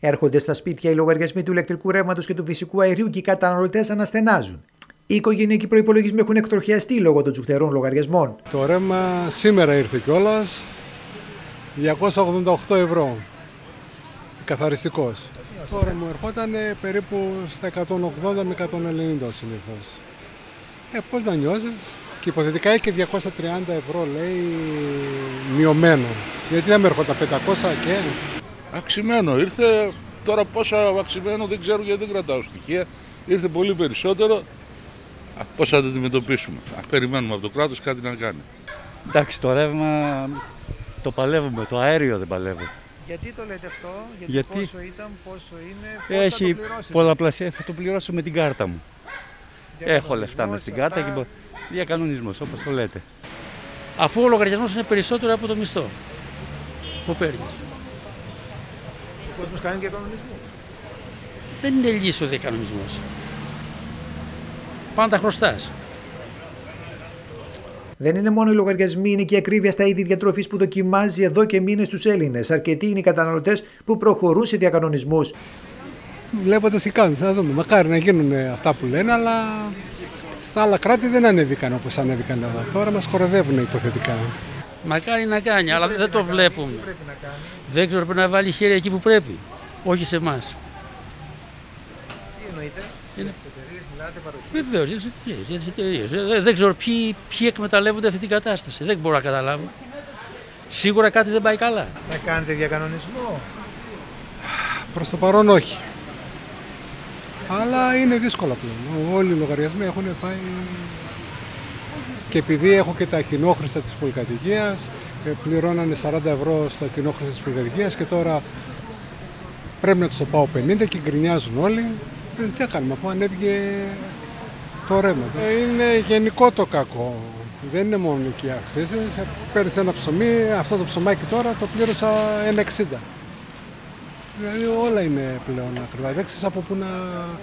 Έρχονται στα σπίτια οι λογαριασμοί του ηλεκτρικού ρεύματος και του φυσικού αερίου και οι καταναλωτές αναστενάζουν. Οι οικογενειακοί προπολογισμοί έχουν εκτροχιαστεί λόγω των τσουχτερών λογαριασμών. Το ρεύμα σήμερα ήρθε κιόλας 288 ευρώ. Καθαριστικός. Τώρα μου ερχόταν περίπου στα 180 με 190 συνήθως. Ε, πώς να νιώσει. Και υποθετικά έχει και 230 ευρώ λέει μειωμένο. Γιατί δεν με έρχονταν 500 και; Αξιμένο ήρθε. Τώρα πόσο αυξημένο δεν ξέρω γιατί δεν κρατάω στοιχεία. Ήρθε πολύ περισσότερο. Πώς θα το αντιμετωπίσουμε; Α, περιμένουμε από το κράτος κάτι να κάνει. Εντάξει, το ρεύμα το παλεύουμε, το αέριο δεν παλεύει. Γιατί το λέτε αυτό, γιατί, Γιατί πόσο ήταν, πόσο είναι, πώς Έχει θα το πληρώσετε; πολλαπλασία, θα το πληρώσω με την κάρτα μου. Έχω Διακανονισμός, λεφτά με στην κάρτα αυτά. και μπο- διακανονισμός, όπως το λέτε. αφού ο λογαριασμός είναι περισσότερο από το μισθό που παίρνεις. Ο κόσμος κάνει διακανονισμούς. Δεν είναι λύση ο διακανονισμός. Πάντα χρωστά. Δεν είναι μόνο οι λογαριασμοί, είναι και η ακρίβεια στα είδη διατροφής που δοκιμάζει εδώ και μήνες τους Έλληνες. Αρκετοί είναι οι καταναλωτές που προχωρούν σε διακανονισμούς. Βλέποντας τι κάνουν, θα δούμε. Μακάρι να γίνουν αυτά που λένε, αλλά στα άλλα κράτη δεν ανέβηκαν όπως ανέβηκαν εδώ. Τώρα μας κοροϊδεύουν υποθετικά. Μακάρι να κάνει, αλλά δεν το βλέπουμε. Δεν ξέρω, πρέπει να βάλει χέρια εκεί που πρέπει. Όχι σε εμάς. Τι εννοείτε, Είναι- τις εταιρείες μιλάτε παροχή. Βεβαίως, για τις εταιρείες. Για τις εταιρείες. Ε, δεν- Δεν ξέρω ποιοι, ποιοι εκμεταλλεύονται αυτή την κατάσταση. Δεν μπορώ να καταλάβω. Σίγουρα κάτι δεν πάει καλά. Θα κάνετε διακανονισμό. Προς το παρόν όχι. Αλλά είναι δύσκολα πλέον. Όλοι οι λογαριασμοί έχουν πάει. Και επειδή έχω και τα κοινόχρηστα της πολυκατοικίας, ε, πληρώνανε 40 ευρώ στα κοινόχρηστα της πολυκατοικίας και τώρα πρέπει να τους το πάω 50 και γκρινιάζουν όλοι. Ε, τι θα κάνουμε αφού ανέβηκε το ρεύμα. Ε, είναι γενικό το κακό. Δεν είναι μόνο οι αυξήσεις. Παίρνεις ένα ψωμί, αυτό το ψωμάκι τώρα το πλήρωσα 1,60. Δηλαδή όλα είναι πλέον ακριβά. Δεν ξέρεις από πού να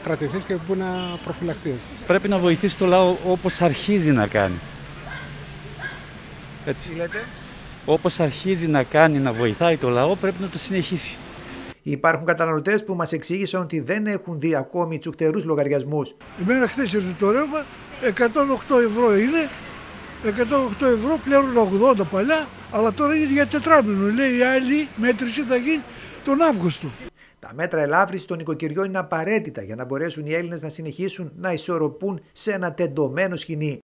κρατηθείς και πού να προφυλαχθείς. Πρέπει να βοηθήσει το λαό όπως αρχίζει να κάνει. Έτσι. Τι λέτε; Όπως αρχίζει να κάνει να βοηθάει το λαό πρέπει να το συνεχίσει. Υπάρχουν καταναλωτές που μας εξήγησαν ότι δεν έχουν δει ακόμη τσουχτερού λογαριασμούς. Εμένα χθες ήρθε το ρεύμα, 108 ευρώ είναι. 108 ευρώ πλέον 80 παλιά, αλλά τώρα είναι για τετράμινο. Λέει η άλλη μέτρηση θα γίνει τον Αύγουστο. Τα μέτρα ελάφρυνσης των οικοκυριών είναι απαραίτητα για να μπορέσουν οι Έλληνες να συνεχίσουν να ισορροπούν σε ένα τεντωμένο σκηνή.